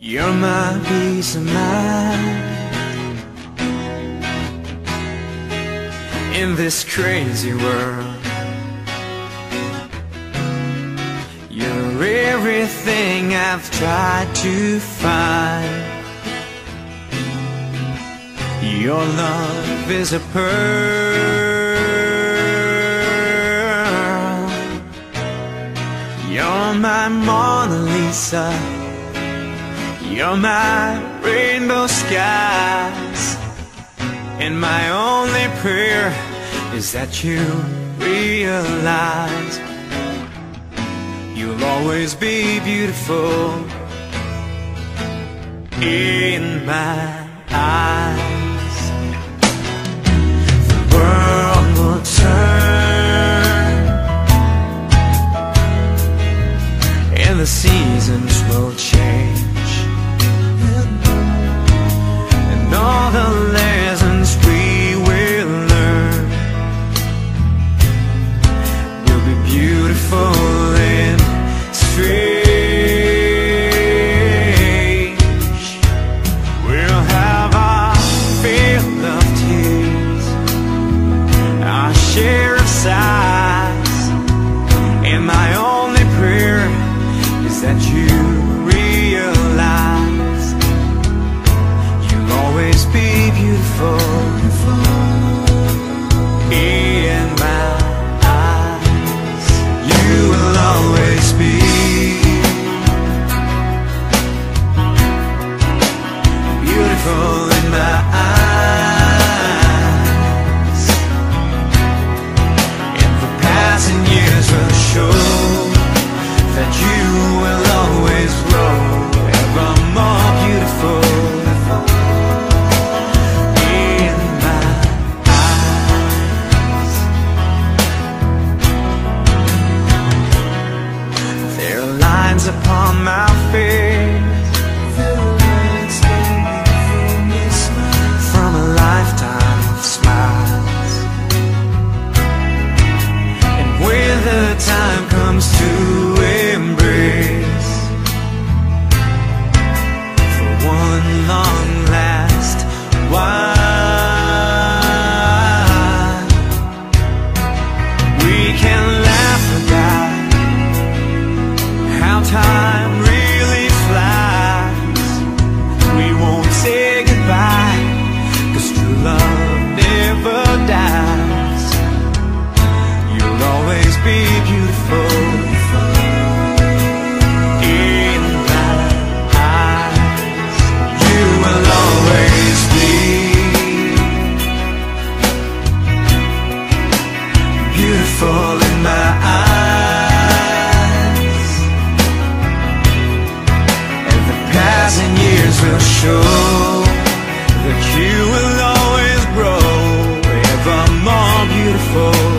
You're my peace of mind. In this crazy world You're everything I've tried to find. Your love is a pearl. You're my Mona Lisa You're my rainbow skies And my only prayer is that you realize You'll always be beautiful in my eyes. The world will turn and the seasons will change, time comes to beautiful. In my eyes. You will always be. Beautiful in my eyes. And the passing years will show that you will always grow ever more beautiful